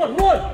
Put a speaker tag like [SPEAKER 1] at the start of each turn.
[SPEAKER 1] 乱乱。